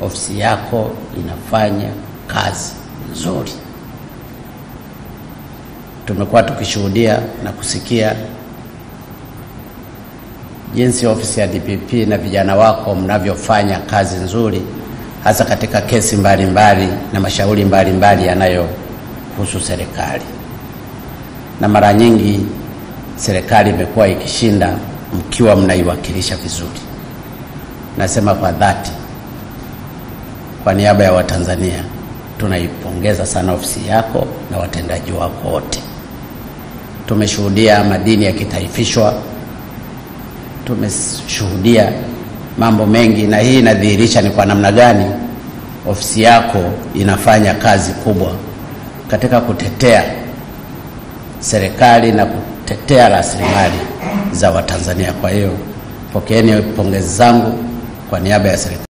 ofisi yako inafanya kazi nzuri. Tumekuwa tukishuhudia na kusikia jinsi ofisi ya DPP na vijana wako mnavyofanya kazi nzuri, hasa katika kesi mbalimbali mbali na mashauri mbalimbali yanayohusu serikali, na mara nyingi serikali imekuwa ikishinda mkiwa mnaiwakilisha vizuri. Nasema kwa dhati, kwa niaba ya Watanzania tunaipongeza sana ofisi yako na watendaji wako wote. Tumeshuhudia madini yakitaifishwa, tumeshuhudia mambo mengi, na hii inadhihirisha ni kwa namna gani ofisi yako inafanya kazi kubwa katika kutetea serikali na kutetea rasilimali za Watanzania. Kwa hiyo pokeeni pongezi zangu kwa niaba ya serikali.